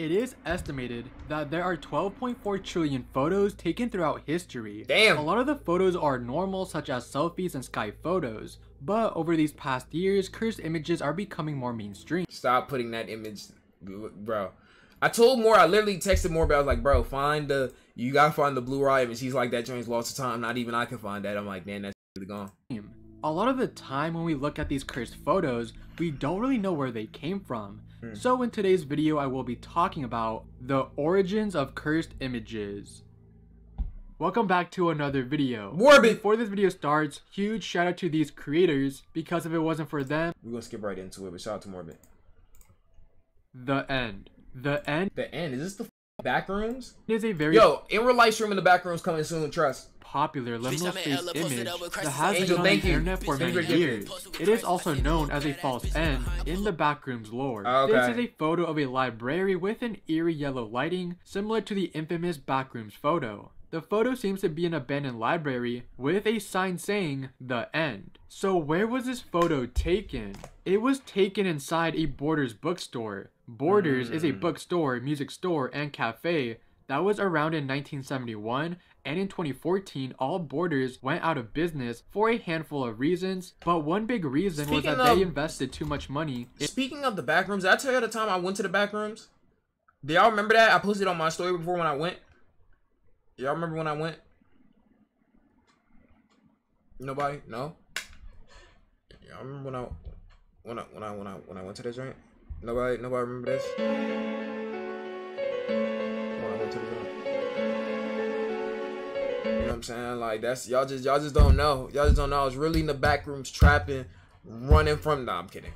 It is estimated that there are 12.4 trillion photos taken throughout history. Damn. A lot of the photos are normal such as selfies and sky photos, but over these past years, cursed images are becoming more mainstream. Stop putting that image, bro. I told more. I literally texted more, but I was like, bro, find the you gotta find the blue ride image. He's like, that joint's lost to time. Not even I can find that. I'm like, man, that's really gone. A lot of the time when we look at these cursed photos, we don't really know where they came from. Hmm. So in today's video, I will be talking about the origins of cursed images. Welcome back to another video. Morbid! Before this video starts, huge shout out to these creators, because if it wasn't for them... We're gonna skip right into it, but shout out to Morbid. The end. The end. The end. Is this the back rooms? It is a very yo in real life stream in the back rooms coming soon. Trust. Popular liminal space image that has been on the internet for many years. It is also known as a false end in the backrooms lore. Ah, okay. This is a photo of a library with an eerie yellow lighting, similar to the infamous backrooms photo. The photo seems to be an abandoned library with a sign saying the end. So where was this photo taken? It was taken inside a Borders bookstore. Borders mm. is a hmm. bookstore, music store, and cafe that was around in 1971 and in 2014 all Borders went out of business for a handful of reasons but one big reason speaking was that of, they invested too much money speaking of the backrooms i tell you the time i went to the backrooms do y'all remember that i posted on my story before when i went Y'all remember when I went? Nobody? No? Y'all remember when I when I when I when I when I went to the joint? Nobody nobody remember this? You know what I'm saying? Like that's y'all just y'all just don't know. Y'all just don't know. I was really in the back rooms trapping, running from nah, I'm kidding.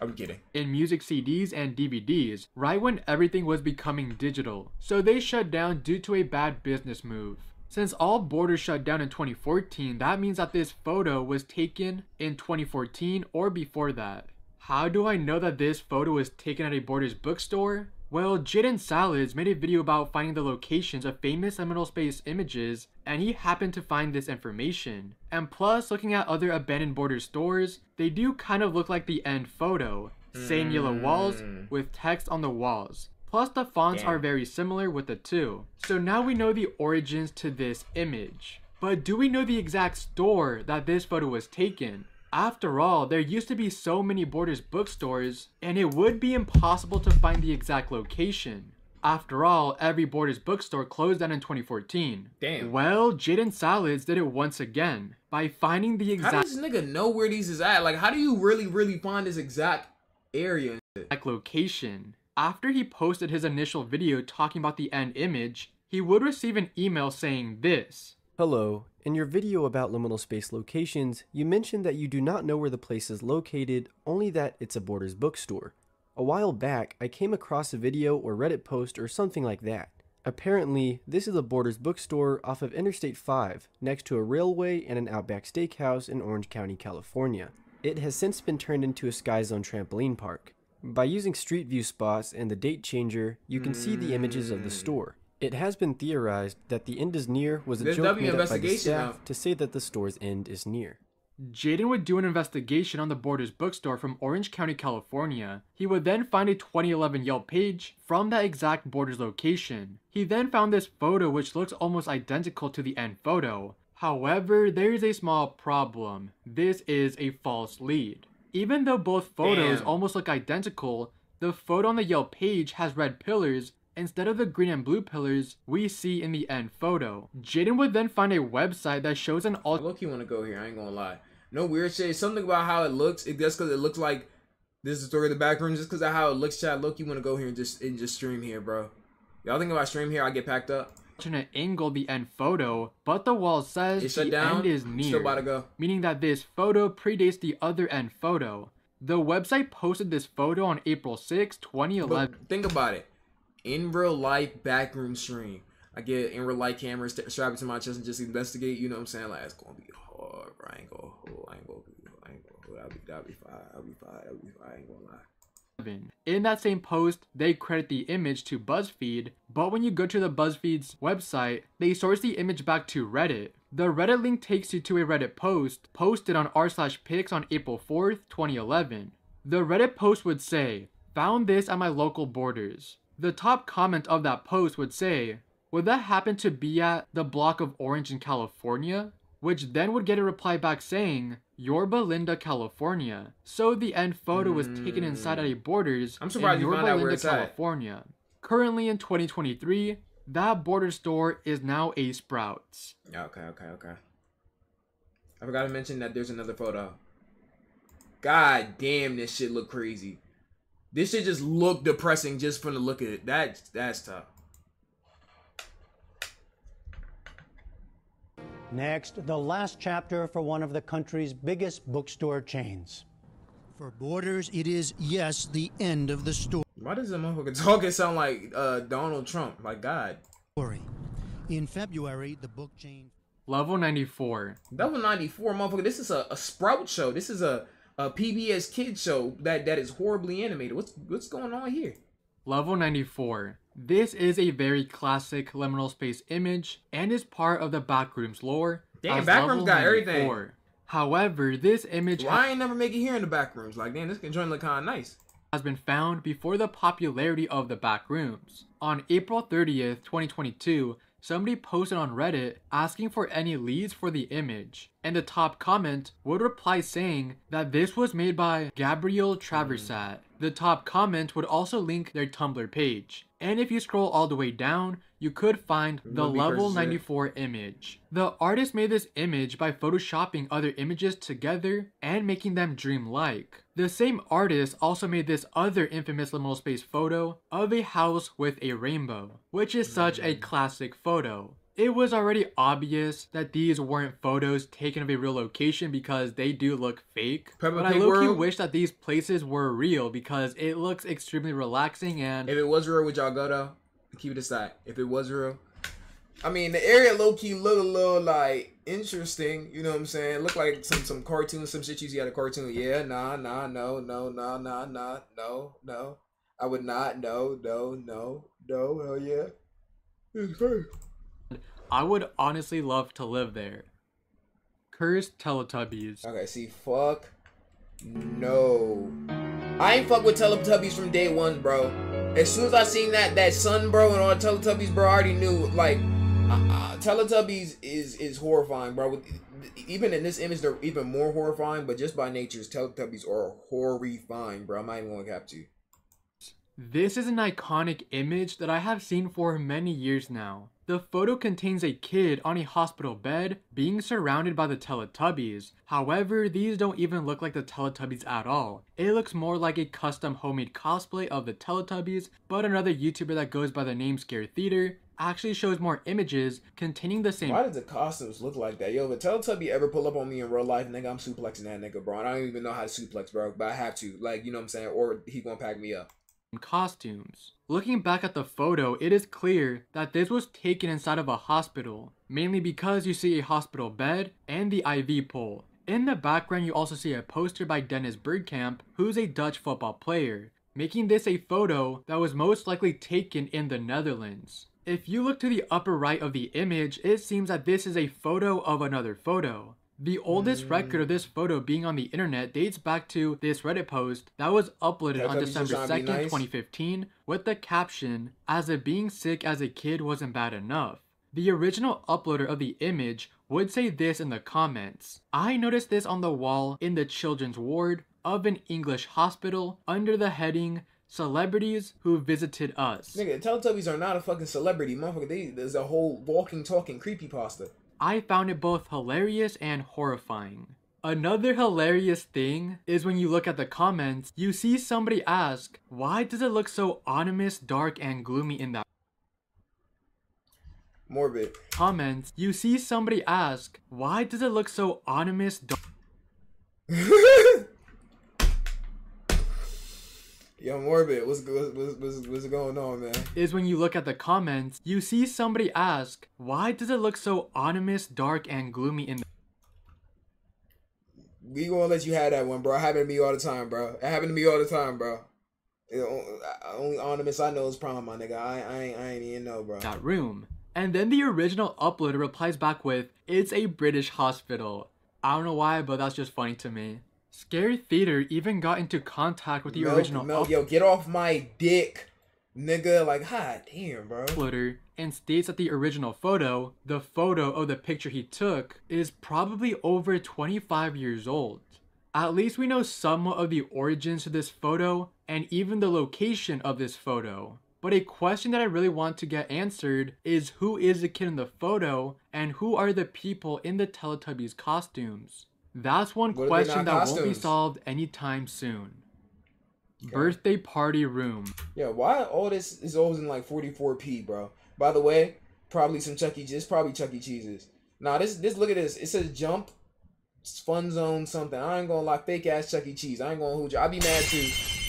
I'm kidding. In music CDs and DVDs, right when everything was becoming digital, so they shut down due to a bad business move. Since all borders shut down in 2014, that means that this photo was taken in 2014 or before that. How do I know that this photo was taken at a Borders bookstore? Well, Jaden Salads made a video about finding the locations of famous liminal space images, and he happened to find this information. And plus, looking at other abandoned Borders stores, they do kind of look like the end photo. Same yellow walls hmm. with text on the walls. Plus the fonts Damn. are very similar with the two. So now we know the origins to this image. But do we know the exact store that this photo was taken? After all, there used to be so many Borders bookstores, and it would be impossible to find the exact location. After all, every Borders bookstore closed down in 2014. Damn. Well, Jaden Salads did it once again by finding the exact. How does nigga know where these is at? Like, how do you really, really find this exact area? Exact location. After he posted his initial video talking about the end image, he would receive an email saying this. Hello, in your video about liminal space locations, you mentioned that you do not know where the place is located, only that it's a Borders bookstore. A while back, I came across a video or Reddit post or something like that. Apparently, this is a Borders bookstore off of Interstate 5, next to a railway and an Outback Steakhouse in Orange County, California. It has since been turned into a Sky Zone trampoline park. By using Street View spots and the date changer, you can see the images of the store. It has been theorized that the end is near was a There's joke made up by the staff now. to say that the store's end is near. Jaden would do an investigation on the Borders bookstore from Orange County, California. He would then find a 2011 Yelp page from that exact Borders location. He then found this photo which looks almost identical to the end photo. However, there is a small problem. This is a false lead. Even though both photos Damn. almost look identical, the photo on the Yelp page has red pillars instead of the green and blue pillars we see in the end photo. Jaden would then find a website that shows an alt- Look, you want to go here, I ain't gonna lie. No weird shit, something about how it looks, it just because it looks like this is the story of the back room, just because of how it looks, chat. Look, you want to go here and just and just stream here, bro. Y'all think about stream here, I get packed up. An angle the end photo, but the wall says it's the down, end is near, still about to go. meaning that this photo predates the other end photo. The website posted this photo on April 6, 2011. But think about it in real life backroom stream. I get in real life cameras, strap it to my chest and just investigate. You know what I'm saying? Like it's gonna be hard. Bro. I ain't gonna, I ain't gonna, I ain't gonna. I'll be, I'll be fine. I'll be fine. I'll be fine. I ain't gonna lie. In that same post, they credit the image to BuzzFeed, but when you go to the BuzzFeed's website, they source the image back to Reddit. The Reddit link takes you to a Reddit post posted on r slash pics on April 4th, 2011. The Reddit post would say, found this at my local borders. The top comment of that post would say, Would that happen to be at the block of Orange in California? Which then would get a reply back saying, Yorba Linda, California. So the end photo was taken inside hmm. at a Borders I'm surprised in you found Yorba out Linda, at. California. Currently in 2023, that border store is now a Sprouts. Okay, okay, okay. I forgot to mention that there's another photo. God damn, this shit look crazy. This shit just look depressing just from the look of it. That that's tough. Next, the last chapter for one of the country's biggest bookstore chains. For Borders, it is, yes, the end of the story. Why does the motherfucker talking sound like uh, Donald Trump? Like God. In February, the book chain Level 94. Level 94, motherfucker. This is a, a Sprout show. This is a, Uh, a PBS Kids show that, that is horribly animated. What's what's going on here? Level 94. This is a very classic liminal space image and is part of the Backrooms lore. Damn, Backrooms got everything. 94. However, this image Why I ain't never make it here in the back rooms? Like, damn, this can join look kind of nice. has been found before the popularity of the Backrooms. On April 30th, 2022, somebody posted on Reddit asking for any leads for the image, and the top comment would reply saying that this was made by Gabriel Traversat. The top comment would also link their Tumblr page. And if you scroll all the way down, you could find the level 94 image. The artist made this image by photoshopping other images together and making them dreamlike. The same artist also made this other infamous liminal space photo of a house with a rainbow, which is such a classic photo. It was already obvious that these weren't photos taken of a real location because they do look fake. But I low-key wish that these places were real because it looks extremely relaxing and If it was real, would y'all go though? Keep it aside. If it was real, I mean, the area low key look a little like interesting. You know what I'm saying? Look like some some cartoon, some shit you see at a cartoon. Yeah, nah, nah, no, no, nah, nah, nah, no, no. I would not. No, no, no, no. Hell yeah. It's fake. I would honestly love to live there. Cursed Teletubbies. Okay, see, fuck. No. I ain't fuck with Teletubbies from day one, bro. As soon as I seen that that sun, bro, and all Teletubbies, bro, I already knew like uh, uh, Teletubbies is is horrifying, bro. With, even in this image, they're even more horrifying. But just by nature, Teletubbies are horrifying, bro. I'm not even gonna cap to you. This is an iconic image that I have seen for many years now. The photo contains a kid on a hospital bed being surrounded by the Teletubbies. However, these don't even look like the Teletubbies at all. It looks more like a custom homemade cosplay of the Teletubbies, but another YouTuber that goes by the name Scare Theater actually shows more images containing the same Why does the costumes look like that? Yo, if a Teletubby ever pull up on me in real life, nigga, I'm suplexing that nigga, bro. And I don't even know how to suplex, bro, but I have to. Like, you know what I'm saying? Or he gonna pack me up. Costumes. Looking back at the photo, it is clear that this was taken inside of a hospital, mainly because you see a hospital bed and the IV pole. In the background, you also see a poster by Dennis Bergkamp, who's a Dutch football player, making this a photo that was most likely taken in the Netherlands. If you look to the upper right of the image, it seems that this is a photo of another photo. The oldest record of this photo being on the internet dates back to this Reddit post that was uploaded on December just 2nd, nice? 2015, with the caption, As if being sick as a kid wasn't bad enough. The original uploader of the image would say this in the comments. I noticed this on the wall in the children's ward of an English hospital under the heading Celebrities Who Visited Us. Nigga, Teletubbies are not a fucking celebrity, motherfucker. They, there's a whole walking, talking creepypasta. I found it both hilarious and horrifying. Another hilarious thing is when you look at the comments, you see somebody ask, why does it look so ominous, dark, and gloomy in that Morbid. comments? You see somebody ask, why does it look so ominous, dark, Yo, Morbid, what's, what's, what's, what's going on, man? is when you look at the comments, you see somebody ask, why does it look so ominous, dark, and gloomy in the We gonna let you have that one, bro. It happened to me all the time, bro. It happened to me all the time, bro. It, uh, only ornaments I know is prom, my nigga. I, I, ain't, I ain't even know, bro. that room? And then the original uploader replies back with, it's a British hospital. I don't know why, but that's just funny to me. Scary Theater even got into contact with the Milk, original milk, yo, get off my dick. nigga. Like, hot damn, bro. uploader and states that the original photo, the photo of the picture he took, is probably over 25 years old. At least we know somewhat of the origins of this photo and even the location of this photo. But a question that I really want to get answered is who is the kid in the photo and who are the people in the Teletubbies costumes? That's one What question that won't be costumes? solved anytime soon. Birthday party room. Yeah, why all this is always in like 44p, bro? By the way, probably some Chuck E. Cheese. Probably Chuck E. Cheese's. Nah, this this look at this. It says jump, fun zone something. I ain't gonna lie, fake ass Chuck E. Cheese. I ain't gonna hold you. I'd be mad too.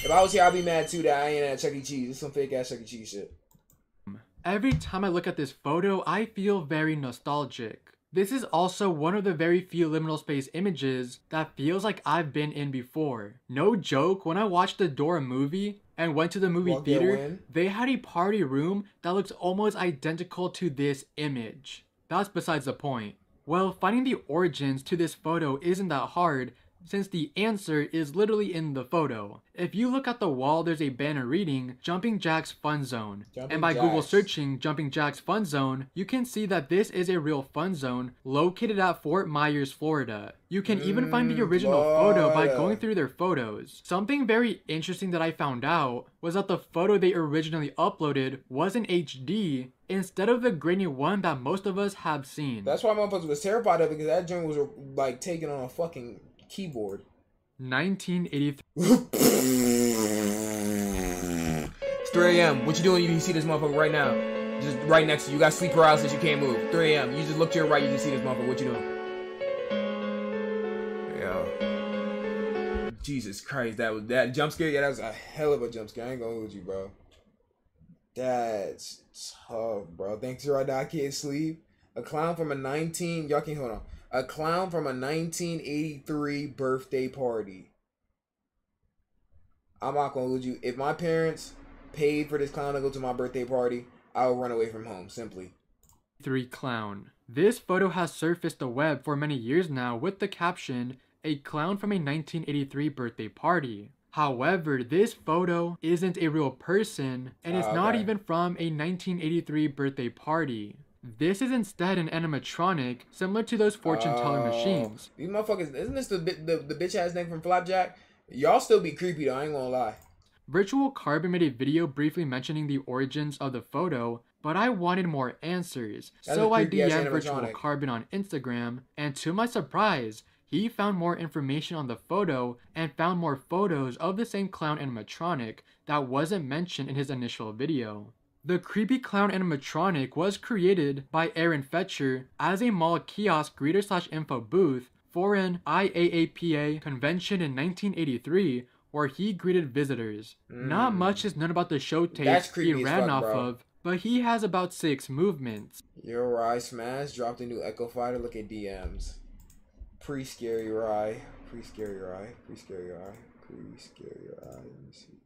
If I was here, I'd be mad too that I ain't at Chuck E. Cheese. It's some fake ass Chuck E. Cheese shit. Every time I look at this photo, I feel very nostalgic. This is also one of the very few liminal space images that feels like I've been in before. No joke, when I watched the Dora movie and went to the movie Walk theater, they had a party room that looks almost identical to this image. That's besides the point. Well, finding the origins to this photo isn't that hard since the answer is literally in the photo. If you look at the wall, there's a banner reading Jumping Jack's Fun Zone. Jumping and by Google searching Jumping Jack's Fun Zone, you can see that this is a real fun zone located at Fort Myers, Florida. You can even find the Mm, original photo by going through their photos. Something very interesting that I found out was that the photo they originally uploaded was in HD instead of the grainy one that most of us have seen. That's why motherfuckers was terrified of it because that joint was like taken on a fucking keyboard. 1983 It's 3 a.m. What you doing? You can see this motherfucker right now. Just right next to you. You got sleep paralysis. You can't move. 3 a.m. You just look to your right. You just see this motherfucker. What you doing? Yo. Jesus Christ. That was that jump scare. Yeah, that was a hell of a jump scare. I ain't gonna hold you, bro. That's tough, bro. Thanks right now. I can't sleep. A clown from a 19. Y'all can't hold on. A clown from a 1983 birthday party. I'm not gonna hold you. If my parents paid for this clown to go to my birthday party, I would run away from home simply. Three clown. This photo has surfaced the web for many years now with the caption, a clown from a 1983 birthday party. However, this photo isn't a real person and it's Ah, not even from a 1983 birthday party. This is instead an animatronic similar to those fortune teller Oh, machines. These motherfuckers, isn't this the the, the bitch ass nigga from Flapjack? Y'all still be creepy though. I ain't gonna lie. Virtual Carbon made a video briefly mentioning the origins of the photo, but I wanted more answers. That's so I DM'd Virtual. Carbon on Instagram, and to my surprise, he found more information on the photo and found more photos of the same clown animatronic that wasn't mentioned in his initial video. The creepy clown animatronic was created by Aaron Fechter as a mall kiosk greeter slash info booth for an IAAPA convention in 1983 where he greeted visitors. Not much is known about the show Mm. Tapes he ran fuck, off bro. of, but he has about six movements. Your Rye Smash dropped a new Echo Fighter. Look at DMs. Pre scary Rye. Pre scary Rye. Pre scary Rye. Pre scary Rye. Let me see.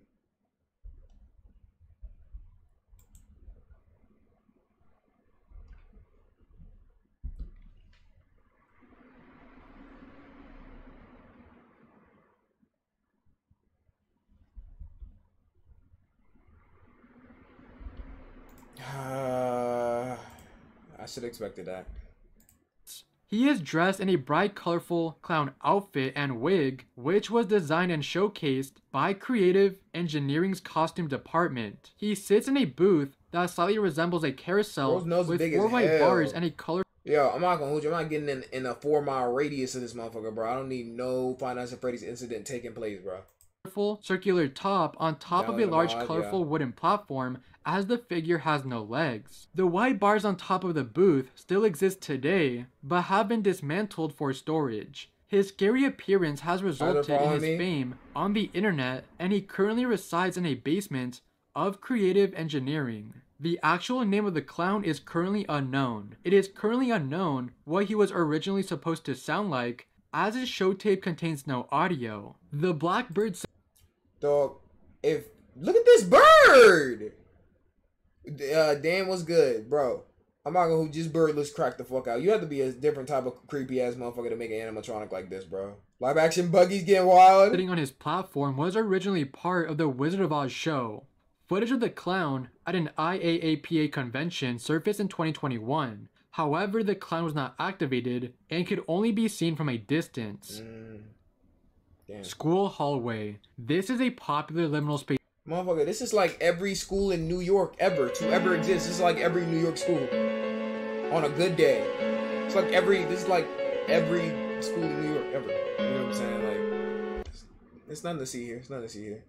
Uh, I should have expected that. He is dressed in a bright, colorful clown outfit and wig, which was designed and showcased by Creative Engineering's costume department. He sits in a booth that slightly resembles a carousel Bro's nose is with four white bars and a colorful Yo, I'm not gonna hold you. I'm not getting in, in a four mile radius of this motherfucker, bro. I don't need no Nights at Freddy's incident taking place, bro. circular top on top of a large, colorful yeah. wooden platform as the figure has no legs. The white bars on top of the booth still exist today, but have been dismantled for storage. His scary appearance has resulted in his me? fame on the internet, and he currently resides in a basement of creative engineering. The actual name of the clown is currently unknown. It is currently unknown what he was originally supposed to sound like, as his show tape contains no audio. The Blackbird Dog, if look at this bird. Uh, Dan was good, bro. I'm not gonna hold just birdless crack the fuck out. You have to be a different type of creepy ass motherfucker to make an animatronic like this, bro. Live action buggies getting wild. sitting on his platform was originally part of the Wizard of Oz show. Footage of the clown at an IAAPA convention surfaced in 2021. However, the clown was not activated and could only be seen from a distance. Mm. School hallway. This is a popular liminal space Motherfucker, this is like every school in New York ever to ever exist. This is like every New York school on a good day. It's like every. This is like every school in New York ever. You know what I'm saying? Like, it's, nothing to see here. It's nothing to see here.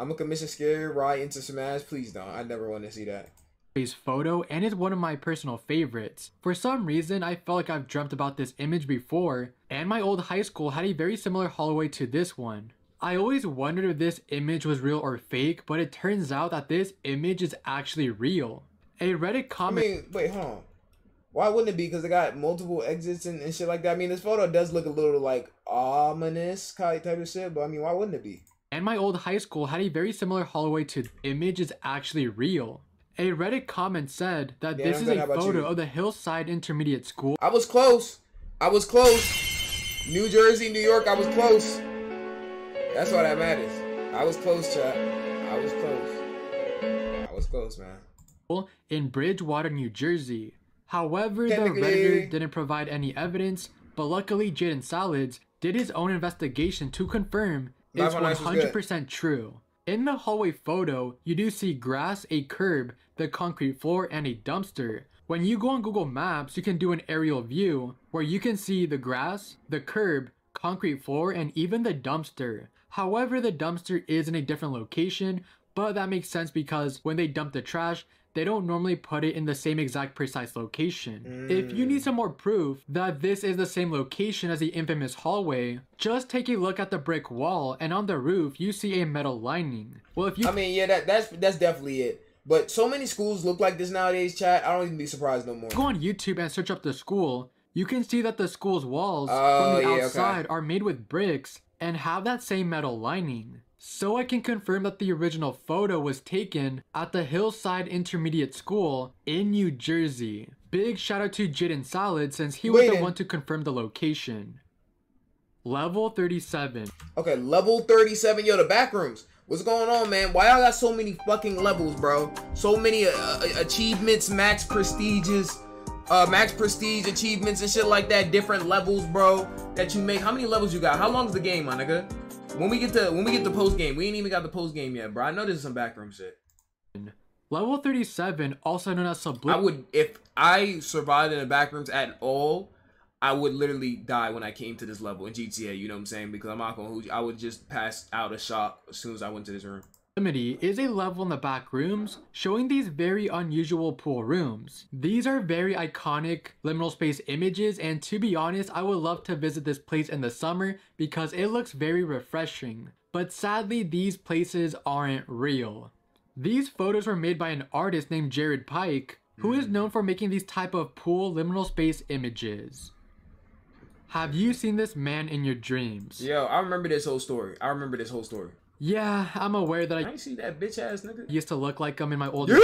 I'm a commission scared right into Smash. Please don't. I never want to see that. space photo and is one of my personal favorites. For some reason, I felt like I've dreamt about this image before, and my old high school had a very similar hallway to this one. I always wondered if this image was real or fake, but it turns out that this image is actually real. A Reddit I comment mean, wait, huh? Why wouldn't it be? Because it got multiple exits and, and shit like that. I mean, this photo does look a little like ominous type of shit, but I mean, why wouldn't it be? and my old high school had a very similar hallway to image is actually real. A Reddit comment said that Yeah, this is a photo you? of the Hillside Intermediate School I was close. I was close. New Jersey, New York, I was close. That's all that matters. I was close, chat. I was close. I was close, man. in Bridgewater, New Jersey. However, the Redditor didn't provide any evidence, but luckily Jaden Salads did his own investigation to confirm it's Live on Ice was good. 100% true. In the hallway photo, you do see grass, a curb, the concrete floor, and a dumpster. When you go on Google Maps, you can do an aerial view where you can see the grass, the curb, concrete floor, and even the dumpster. However, the dumpster is in a different location, but that makes sense because when they dump the trash, they don't normally put it in the same exact precise location. If you need mm. some more proof that this is the same location as the infamous hallway, just take a look at the brick wall and on the roof you see a metal lining. Well, if you I mean, yeah, that that's that's definitely it. But so many schools look like this nowadays, chat. I don't even be surprised no more. go on YouTube and search up the school, you can see that the school's walls Oh, from the yeah, okay. outside are made with bricks and have that same metal lining. So I can confirm that the original photo was taken at the Hillside Intermediate School in New Jersey. Big shout out to Jaden Salad since he was the one to confirm the location. Level 37. Okay, level 37. Yo, the back rooms. What's going on, man? Why y'all got so many fucking levels, bro? So many uh, uh, achievements, max prestiges, uh, max prestige achievements and shit like that. Different levels, bro, that you make. How many levels you got? How long is the game, my nigga? When we get to when we get the post game, we ain't even got the post game yet, bro. I know this is some backroom shit. Level 37, also known as Blue. I would if I survived in the backrooms at all, I would literally die when I came to this level in GTA. You know what I'm saying? Because I'm not gonna hold. I would just pass out of shock as soon as I went to this room. Sublimity is a level in the back rooms showing these very unusual pool rooms. These are very iconic liminal space images and to be honest I would love to visit this place in the summer because it looks very refreshing. But sadly these places aren't real. These photos were made by an artist named Jared Pike who is hmm. known for making these type of pool liminal space images. Have you seen this man in your dreams? Yo, I remember this whole story. I remember this whole story. Yeah, I'm aware that I I ain't see that bitch ass nigga. used to look like him in my old Yeah.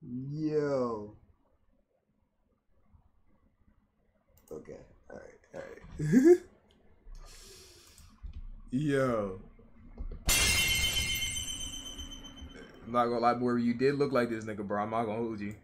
Yo. Okay. All right. All right. Yo. I'm not gonna lie, boy. You did look like this nigga, bro. I'm not gonna hold you.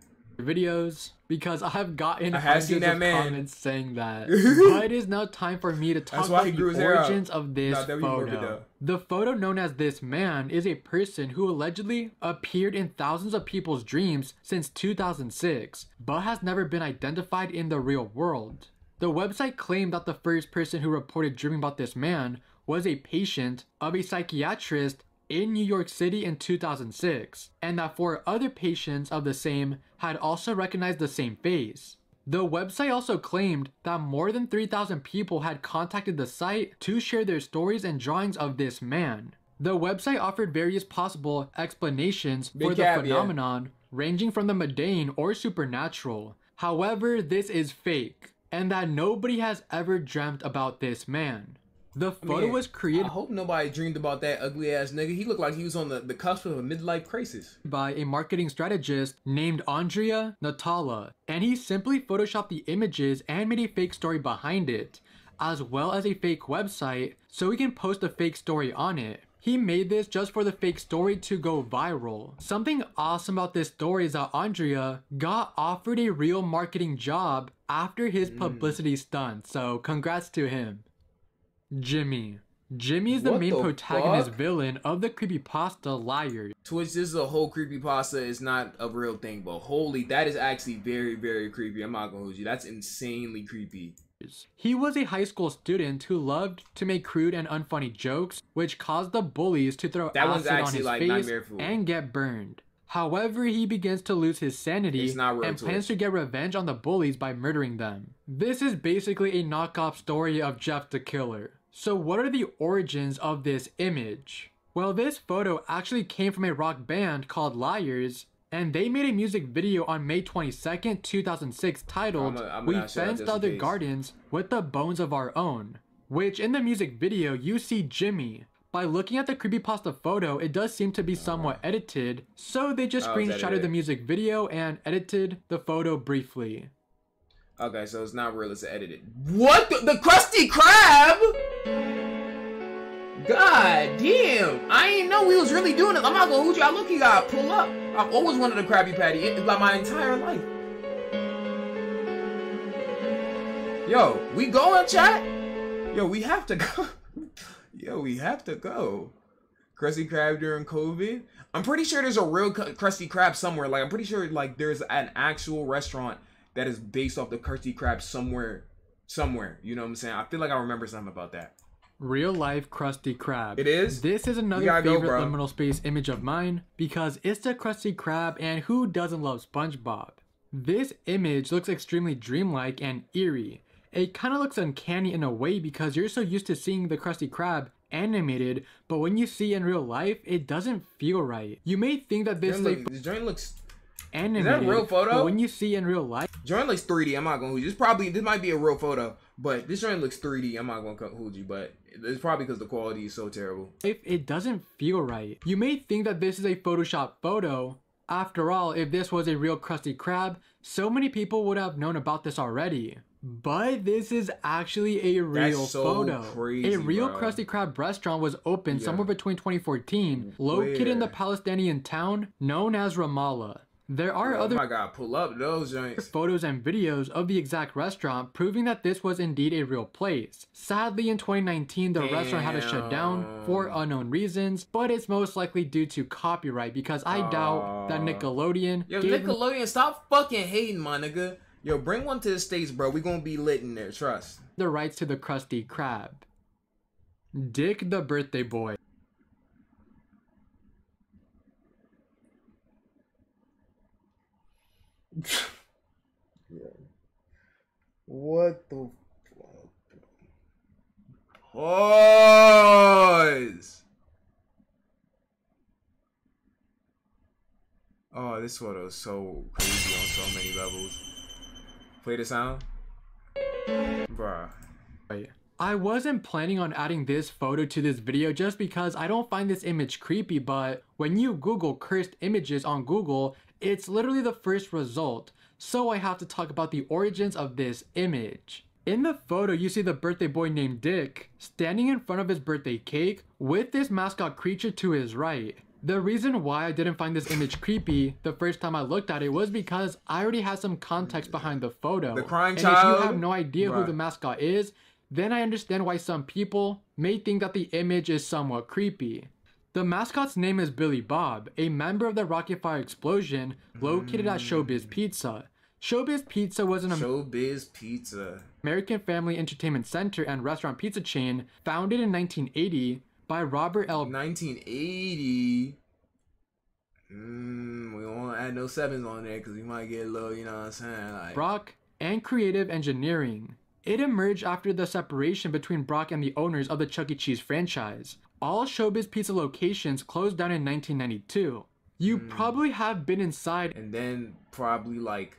Videos because I've gotten I have seen that of man. comments saying that. but it is now time for me to talk about he the origins of this Nah, that'd be morbid, photo. The photo known as this man is a person who allegedly appeared in thousands of people's dreams since 2006, but has never been identified in the real world. The website claimed that the first person who reported dreaming about this man was a patient of a psychiatrist in New York City in 2006, and that four other patients of the same had also recognized the same face. The website also claimed that more than 3,000 people had contacted the site to share their stories and drawings of this man. The website offered various possible explanations Big for the phenomenon, ranging from the mundane or supernatural. However, this is fake, and that nobody has ever dreamt about this man. The photo was created I hope nobody dreamed about that ugly ass nigga. He looked like he was on the, the cusp of a midlife crisis. by a marketing strategist named Andrea Natella, and he simply photoshopped the images and made a fake story behind it, as well as a fake website so he can post a fake story on it. He made this just for the fake story to go viral. Something awesome about this story is that Andrea got offered a real marketing job after his mm. publicity stunt, so congrats to him. Jimmy. Jimmy is the What main the protagonist fuck? villain of the creepypasta Liars. Twitch, this is a whole creepy pasta. It's not a real thing, but holy, that is actually very, very creepy. I'm not gonna hold you. That's insanely creepy. He was a high school student who loved to make crude and unfunny jokes, which caused the bullies to throw That acid on his like face and get burned. However, he begins to lose his sanity not and plans to get revenge on the bullies by murdering them. This is basically a knockoff story of Jeff the Killer. So what are the origins of this image? Well, this photo actually came from a rock band called Liars, and they made a music video on May 22nd, 2006 titled I'm a- I'm We Fenced Other case. Gardens with the Bones of Our Own. Which in the music video, you see Jimmy. By looking at the creepypasta photo, it does seem to be somewhat uh-huh. edited, so they just Oh, screenshotted the music video and edited the photo briefly. Okay, so it's not real. It's edited. What the, the Krusty Krab? God damn! I ain't know we was really doing it. I'm not gonna hold you. I look, you got pull up. I've always wanted a Krabby Patty. Like my entire life. Yo, we going, chat? Yo, we have to go. Yo, we have to go. Krusty Krab during COVID. I'm pretty sure there's a real Krusty Krab somewhere. Like I'm pretty sure like there's an actual restaurant that is based off the Krusty Krab somewhere, somewhere. You know what I'm saying? I feel like I remember something about that. Real life Krusty Krab. It is? This is another gotta go, favorite liminal space image of mine because it's the Krusty Krab and who doesn't love SpongeBob? This image looks extremely dreamlike and eerie. It kind of looks uncanny in a way because you're so used to seeing the Krusty Krab animated, but when you see in real life, it doesn't feel right. You may think that this This, is a this joint looks animated, real photo? but when you see in real life, joint looks 3D. I'm not gonna hold you. This probably this might be a real photo, but this joint looks 3D. I'm not gonna co- hold you, but it's probably because the quality is so terrible. if it doesn't feel right. You may think that this is a Photoshop photo. After all, if this was a real Krusty Krab, so many people would have known about this already. But this is actually a real so photo. crazy, a real bro. Krusty Krab restaurant was opened Yeah. somewhere between 2014, located in the Palestinian town known as Ramallah. There are Oh other my god, pull up those joints. photos and videos of the exact restaurant proving that this was indeed a real place. Sadly, in 2019, the restaurant had to shut down for unknown reasons, but it's most likely due to copyright because I doubt that Nickelodeon Yo, Nickelodeon, stop fucking hating, my nigga. Yo, bring one to the states, bro. We gonna be lit in there. Trust. the rights to the Krusty Krab. Dick the birthday boy. What the fuck? Pause. Oh, this photo is so crazy on so many levels. Play the sound. Bruh. I wasn't planning on adding this photo to this video just because I don't find this image creepy, but when you Google cursed images on Google, it's literally the first result. So I have to talk about the origins of this image. In the photo, you see the birthday boy named Dick standing in front of his birthday cake with this mascot creature to his right. The reason why I didn't find this image creepy the first time I looked at it was because I already had some context behind the photo. The crying and child? if you have no idea who the mascot is, then I understand why some people may think that the image is somewhat creepy. The mascot's name is Billy Bob, a member of the Rock-afire Explosion located at Showbiz Pizza. Showbiz Pizza was an Showbiz Pizza. American family entertainment center and restaurant pizza chain founded in 1980 by Robert L. 1980. Mm, we won't add no sevens on there because we might get little, you know what I'm saying? Like, Brock and Creative Engineering. It emerged after the separation between Brock and the owners of the Chuck E. Cheese franchise. All Showbiz Pizza locations closed down in 1992. You Hmm. probably have been inside and then probably like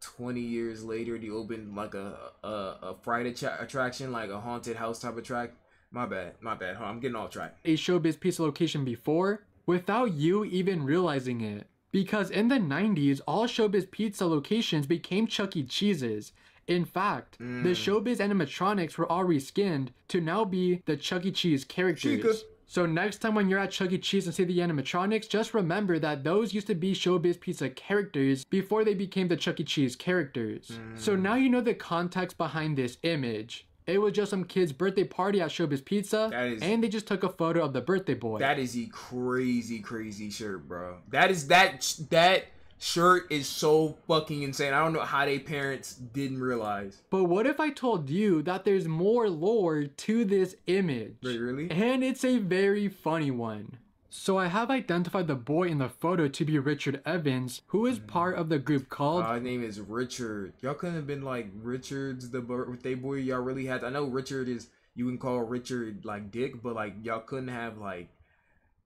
20 years later, they opened like a a, a fright attraction, like a haunted house type of track. My bad, my bad. I'm getting off track. a showbiz pizza location before without you even realizing it. Because in the 90s, all showbiz pizza locations became Chuck E. Cheese's. In fact, Mm. the showbiz animatronics were all reskinned to now be the Chuck E. Cheese characters. Chica. So next time when you're at Chuck E. Cheese and see the animatronics, just remember that those used to be Showbiz Pizza characters before they became the Chuck E. Cheese characters. So Mm. now you know the context behind this image. It was just some kid's birthday party at Showbiz Pizza, is- and they just took a photo of the birthday boy. That is a crazy, crazy shirt, bro. That is that that shirt is so fucking insane. I don't know how they parents didn't realize. But what if I told you that there's more lore to this image? Wait, really? And it's a very funny one. So I have identified the boy in the photo to be Richard Evans, who is part of the group called Uh, his name is Richard. Y'all couldn't have been like Richard's the birthday boy. Y'all really had. I know Richard is. You can call Richard like Dick, but like y'all couldn't have like.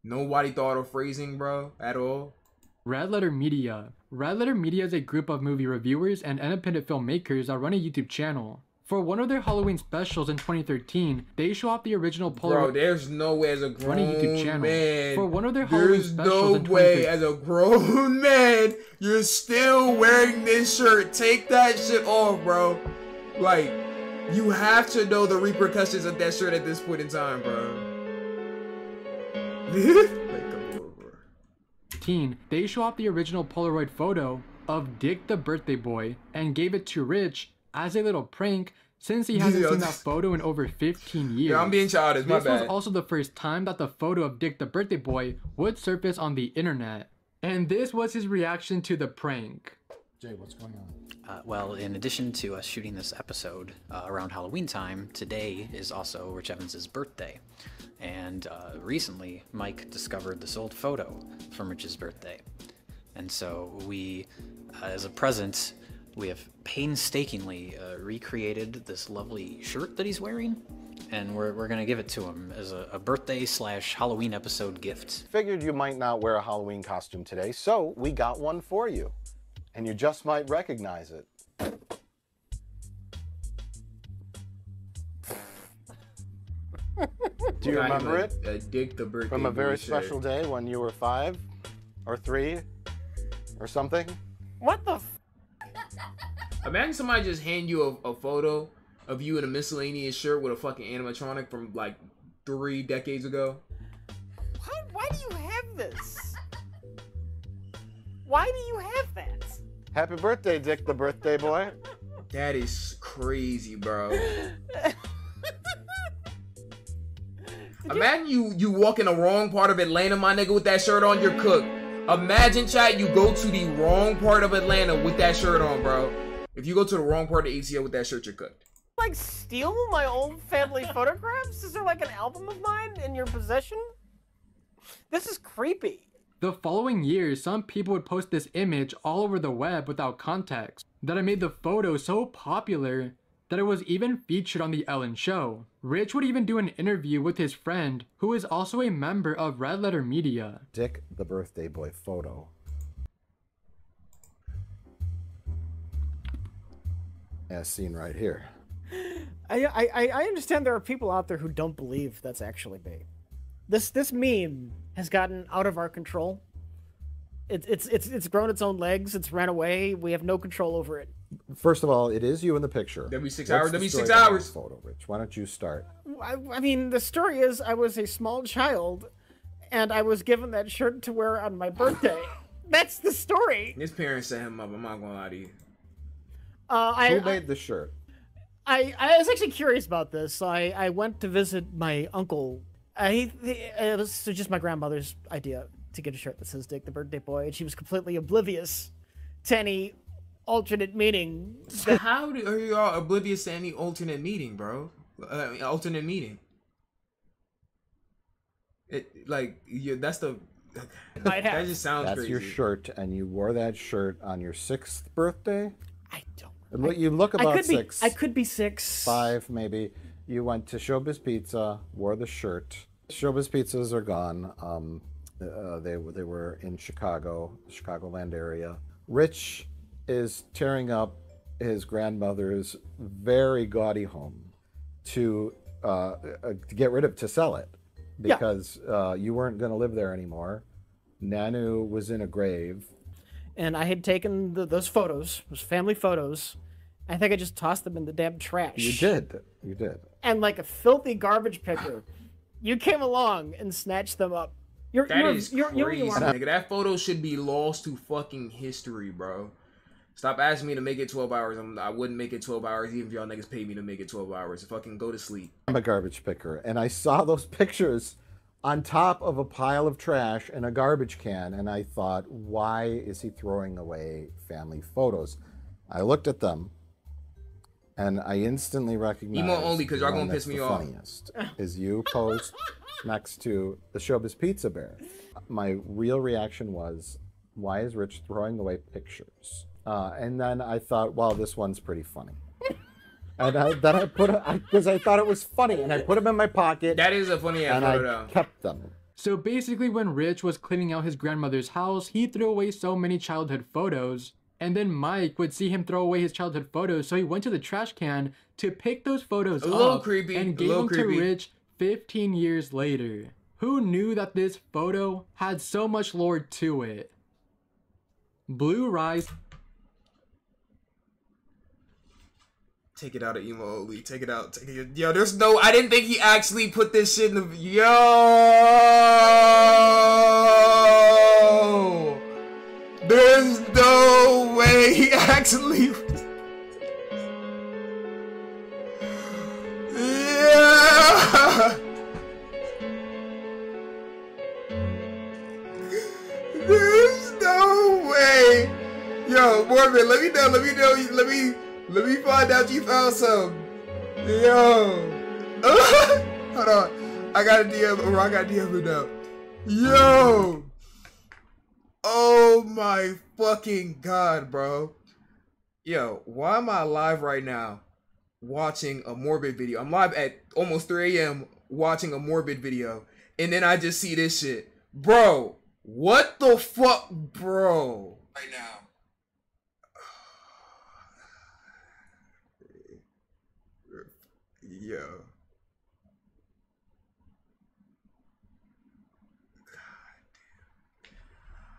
Nobody thought of phrasing, bro, at all. Red Letter Media. Red Letter Media is a group of movie reviewers and independent filmmakers that run a YouTube channel. For one of their Halloween specials in 2013, they show off the original Polaroid. Bro, there's no way as a Run a YouTube grown channel. man. For one of their Halloween there's specials no in way as a grown man you're still wearing this shirt. Take that shit off, bro. Like, you have to know the repercussions of that shirt at this point in time, bro. 2015, they show off the original Polaroid photo of Dick the birthday boy and gave it to Rich as a little prank since he hasn't seen that photo in over 15 years. Yeah, I'm being childish. My This was also the first time that the photo of Dick the birthday boy would surface on the internet. And this was his reaction to the prank. Jay, what's going on? Uh, well, in addition to us shooting this episode uh, around Halloween time, today is also Rich Evans' birthday. And uh, recently, Mike discovered this old photo from Rich's birthday. And so we, uh, as a present, we have painstakingly uh, recreated this lovely shirt that he's wearing. And we're, we're going to give it to him as a, a birthday slash Halloween episode gift. Figured you might not wear a Halloween costume today, so we got one for you. And you just might recognize it. Do you remember it? A Dick the birthday From a boy very shirt. special day when you were five or three or something? What the? F- Imagine somebody just hand you a, a photo of you in a miscellaneous shirt with a fucking animatronic from like three decades ago. why, why do you have this? Why do you have that? Happy birthday, Dick the birthday boy. That is crazy, bro. Imagine you you walk in the wrong part of Atlanta, my nigga, with that shirt on, you're cooked. Imagine, chat, you go to the wrong part of Atlanta with that shirt on, bro. If you go to the wrong part of ATL with that shirt, you're cooked. Like steal my old family photographs? Is there like an album of mine in your possession? This is creepy. The following years, some people would post this image all over the web without context, that it made the photo so popular that it was even featured on The Ellen Show. Rich would even do an interview with his friend, who is also a member of Red Letter Media. Dick the birthday boy photo. As seen right here. I, I I understand there are people out there who don't believe that's actually me. This this meme has gotten out of our control. It's it's it's it's grown its own legs. It's ran away. We have no control over it. First of all, it is you in the picture. That'd be six What's hours, the that'd be six hours. this Photo, Rich. Why don't you start? I, I mean, the story is I was a small child, and I was given that shirt to wear on my birthday. That's the story. His parents set him up. I'm not gonna lie to you. Uh, I, Who I made the shirt? I I was actually curious about this. So I I went to visit my uncle. Uh, he, he it was just my grandmother's idea to get a shirt that says "Dick the Birthday Boy," and she was completely oblivious to any alternate meaning. that- How do, are you all oblivious to any alternate meaning, bro? Uh, alternate meaning. It like yeah, that's the. Might have. That just sounds That's crazy. your shirt, and you wore that shirt on your sixth birthday. I don't. And look- You look I about could be. six, I could be six. five, maybe. You went to Showbiz Pizza, wore the shirt. Showbiz Pizzas are gone. Um, uh, they were they were in Chicago, the Chicagoland area. Rich is tearing up his grandmother's very gaudy home to uh, uh, to get rid of to sell it Yeah. because uh, you weren't going to live there anymore. Nanu was in a grave. And I had taken the, those photos, those family photos. I think I just tossed them in the damn trash. You did. You did. And like a filthy garbage picker, you came along and snatched them up. You're, That you're, is you're, you're, crazy, you are. nigga. That photo should be lost to fucking history, bro. Stop asking me to make it 12 hours. I'm, I wouldn't make it 12 hours even if y'all niggas paid me to make it 12 hours. Fucking go to sleep. I'm a garbage picker, and I saw those pictures on top of a pile of trash in a garbage can, and I thought, why is he throwing away family photos? I looked at them, and I instantly recognized only 'cause y'all the one gonna piss me the off. Funniest is you post next to the Showbiz Pizza Bear. My real reaction was, why is Rich throwing away pictures? Uh, and then I thought, well, this one's pretty funny. And I, then I put because I thought it was funny, and I put them in my pocket. That is a funny ass and photo, I kept them. So basically, when Rich was cleaning out his grandmother's house, he threw away so many childhood photos. And then Mike would see him throw away his childhood photos, so he went to the trash can to pick those photos A little up creepy, and gave them to. Rich 15 years later. Who knew that this photo had so much lore to it? Blue Rise Take it out of emo only. Take it out. Take it. Yo, there's no. I didn't think he actually put this shit in the. Yo. Actually. Yeah. There's no way. Yo, Morbid, let me know. Let me know. Let me let me find out you found some. Yo. Hold on. I got a DM or I got a DM now. Yo. Oh my fucking god, bro. Yo, why am I live right now watching a morbid video? I'm live at almost 3 a.m. watching a morbid video. And then I just see this shit. Bro, what the fuck, bro? Right now. Yo.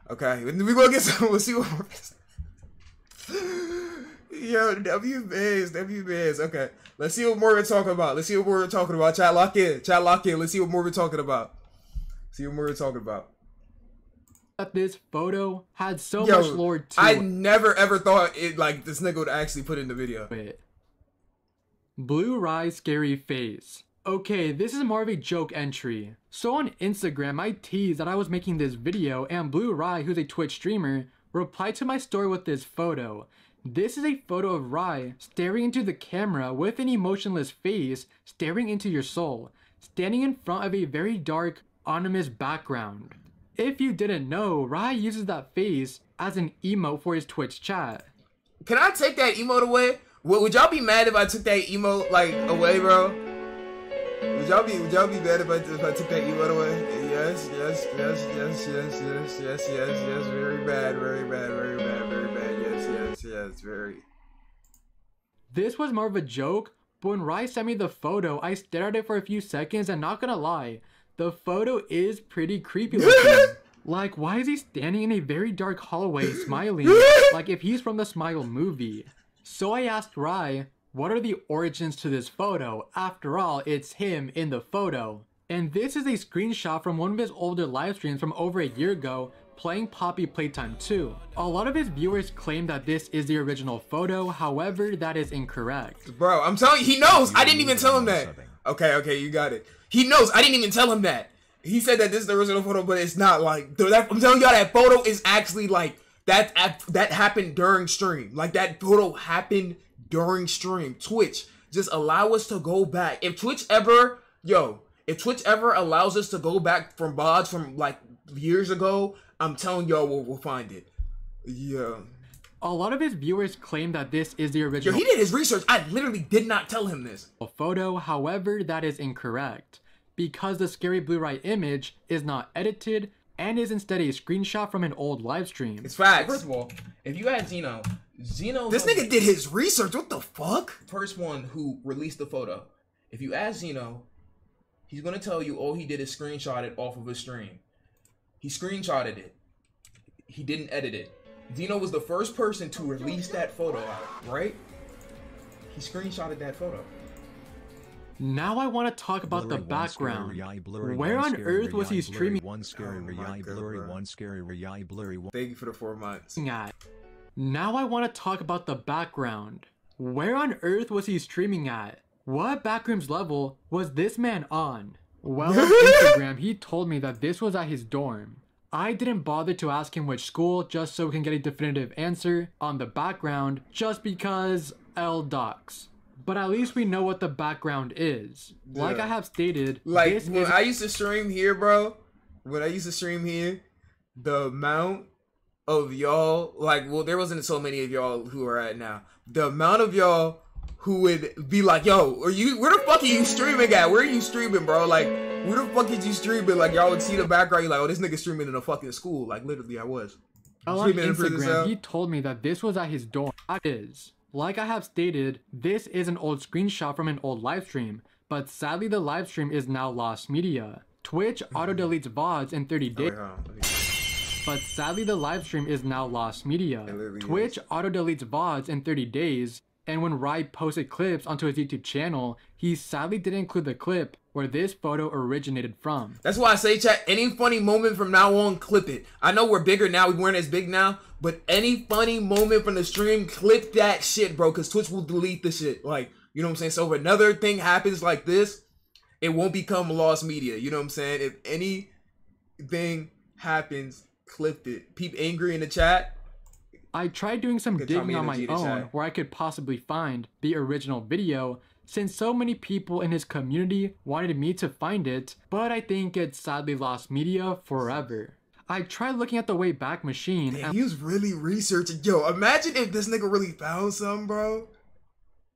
Okay, we gonna get some. We'll see what. Yo, W Biz, W Biz. Okay, let's see what more we're talking about. Let's see what more we're talking about. Chat lock in. Chat lock in. Let's see what more we're talking about. See what more we're talking about. this photo had so Yo, much lore to I never ever thought it like this nigga would actually put in the video. it. BlueRyai Scary Face. Okay, this is more of a joke entry. So on Instagram, I teased that I was making this video, and BlueRyai, who's a Twitch streamer, replied to my story with this photo. This is a photo of Rai staring into the camera with an emotionless face, staring into your soul, standing in front of a very dark, ominous background. If you didn't know, Rai uses that face as an emote for his Twitch chat. Can I take that emote away? Would, would y'all be mad if I took that emote like away, bro? Would y'all be Would y'all be mad if I if I took that emote away? Yes, yes, yes, yes, yes, yes, yes, yes, yes. Very bad, very bad, very bad, very bad. Yes, yes, yes, very. This was more of a joke, but when Rai sent me the photo, I stared at it for a few seconds and not gonna lie, the photo is pretty creepy looking. like, why is he standing in a very dark hallway smiling, like if he's from the Smile movie? So I asked Rai, what are the origins to this photo? After all, it's him in the photo. And this is a screenshot from one of his older live streams from over a year ago, playing Poppy Playtime 2. A lot of his viewers claim that this is the original photo, however, that is incorrect. Bro, I'm telling you, he knows. I didn't even tell him that. Okay, okay, you got it. He knows. I didn't even tell him that. He said that this is the original photo, but it's not like. dude, that- I'm telling y'all that photo is actually like that. That happened during stream. Like that photo happened during stream. Twitch just allow us to go back. If Twitch ever, yo, if Twitch ever allows us to go back from VODs from like years ago, I'm telling y'all we'll, we'll find it. Yeah. A lot of his viewers claim that this is the Yo, original he did his research. I literally did not tell him this. photo, however, that is incorrect. Because the scary blue right image is not edited and is instead a screenshot from an old live stream. It's facts. First of all, if you had Zeno Zeno. This nigga did his research. What the fuck? First one who released the photo. If you ask Zeno, he's gonna tell you all he did is screenshot it off of a stream. He screenshotted it. He didn't edit it. Zeno was the first person to release that photo out, right? He screenshotted that photo. Now I want to talk about the background. Where on earth was he streaming One scary eye oh blurry, one scary eye blurry, one. Thank you for the four months. at? Now I want to talk about the background. Where on earth was he streaming at? What backrooms level was this man on? Well, on Instagram, he told me that this was at his dorm. I didn't bother to ask him which school just so we can get a definitive answer on the background just because L docs. But at least we know what the background is. Like I have stated, Like when is I used to stream here, bro. When I used to stream here, the amount of y'all, like, well, there wasn't so many of y'all who are at now. The amount of y'all who would be like, "Yo, are you? Where the fuck are you streaming at? Where are you streaming, bro? Like, where the fuck is you streaming? Like, y'all would see the background, you like, oh, this nigga streaming in a fucking school. Like, literally, I was. Well, on. Instagram, he told me that this was at his dorm. That is. Like I have stated, this is an old screenshot from an old live stream, but sadly the live stream is now lost media. Twitch auto deletes VODs in 30 days. But sadly the live stream is now lost media. Twitch auto deletes VODs in 30 days, and when Rai posted clips onto his YouTube channel, he sadly didn't include the clip where this photo originated from. That's why I say, chat, any funny moment from now on, clip it. I know we're bigger now, we weren't as big now, but any funny moment from the stream, clip that shit, bro, because Twitch will delete the shit. Like, you know what I'm saying? So if another thing happens like this, it won't become lost media. You know what I'm saying? If anything happens, clip it. Peep angry in the chat. I tried doing some Good digging on my own where I could possibly find the original video since so many people in his community wanted me to find it, but I think it's sadly lost media forever. I tried looking at the Wayback Machine Damn, and he was really researching. Yo, imagine if this nigga really found something, bro.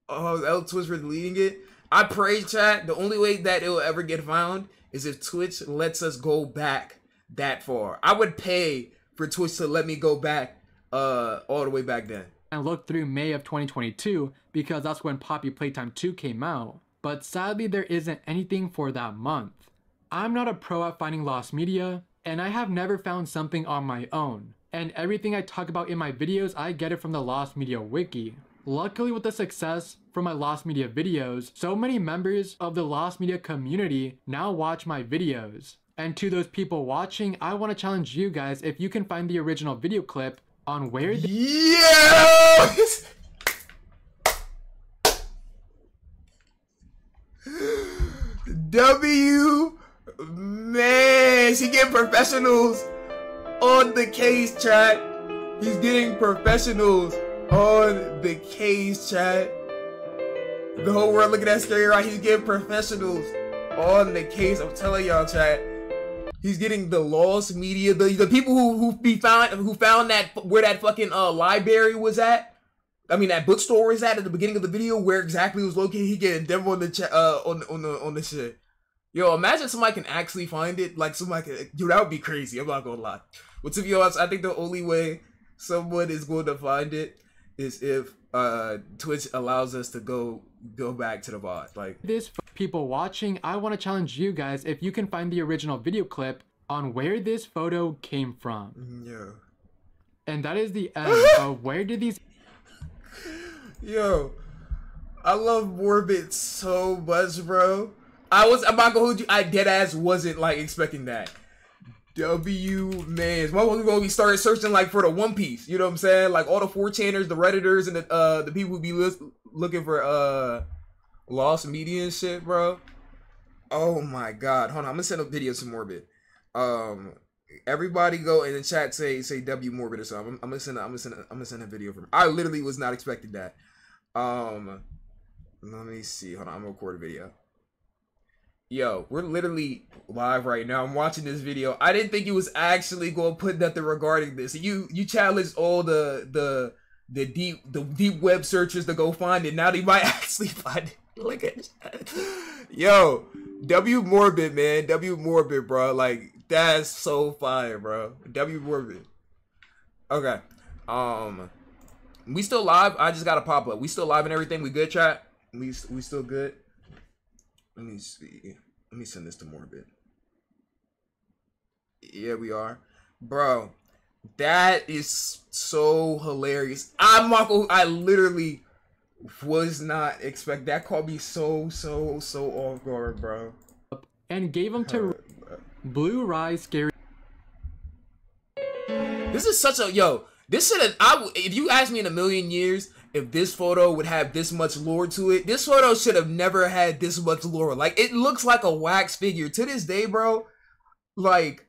Oh, L Twitch for deleting it. I pray, chat. The only way that it will ever get found is if Twitch lets us go back that far. I would pay for Twitch to let me go back, uh, all the way back then. and looked through May of 2022 because that's when Poppy Playtime 2 came out. But sadly, there isn't anything for that month. I'm not a pro at finding lost media, and I have never found something on my own. And everything I talk about in my videos, I get it from the Lost Media Wiki. Luckily, with the success from my Lost Media videos, so many members of the Lost Media community now watch my videos. And to those people watching, I want to challenge you guys if you can find the original video clip on where the Yeah! W man, he getting professionals on the case, chat. He's getting professionals on the case, chat. The whole world looking at that scary right. He's getting professionals on the case. I'm telling y'all, chat. He's getting the lost media, the, the people who who be found who found that where that fucking uh library was at. I mean that bookstore is at at the beginning of the video where exactly it was located. He getting them on the chat uh on on the on the shit. Yo, imagine somebody can actually find it. Like somebody can, dude, that would be crazy. I'm not gonna lie. But to be honest, I think the only way someone is going to find it is if uh Twitch allows us to go go back to the VOD. Like this for people watching, I want to challenge you guys if you can find the original video clip on where this photo came from. Yeah. And that is the end of where did these Yo, I love Morbid so much, bro. I was I'm not gonna hold you. I dead ass wasn't like expecting that. W man, Why was gonna be started searching like for the One Piece. You know what I'm saying? Like all the four channers, the redditors, and the uh the people who be looking for uh lost media and shit, bro. Oh my god, hold on. I'm gonna send a video to Morbid. Um, everybody go in the chat say say W Morbid or something. I'm, I'm gonna send a, I'm gonna send a, I'm gonna send a video from. I literally was not expecting that. Um, let me see. Hold on, I'm gonna record a video. Yo, we're literally live right now. I'm watching this video. I didn't think you was actually going to put nothing regarding this. You you challenged all the the the deep the deep web searchers to go find it. Now they might actually find it. Look at. Yo, W Morbid, man. W Morbid, bro. Like that's so fire, bro. W Morbid. Okay. Um We still live. I just got a pop up. We still live and everything. We good, chat. We we still good. Let me see. Let me send this to Morbid. Yeah, we are, bro. That is so hilarious. I'm Marco. I literally was not expect that called me so so so off guard, bro. And gave him to Blue Rise Scary. This is such a yo. This should have. I w- if you asked me in a million years if this photo would have this much lore to it, this photo should have never had this much lore. Like it looks like a wax figure to this day, bro. Like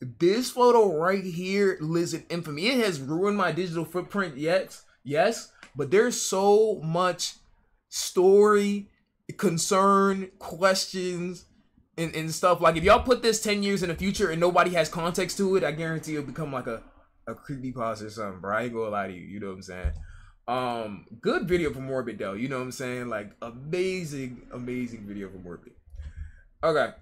this photo right here lives in infamy. It has ruined my digital footprint yet, yes, but there's so much story, concern, questions, and, and stuff. Like if y'all put this 10 years in the future and nobody has context to it, I guarantee it'll become like a, a creepy pasta or something, bro. I ain't gonna lie to you, you know what I'm saying? Um, good video for Morbid though, you know what I'm saying? Like amazing, amazing video for Morbid. Okay.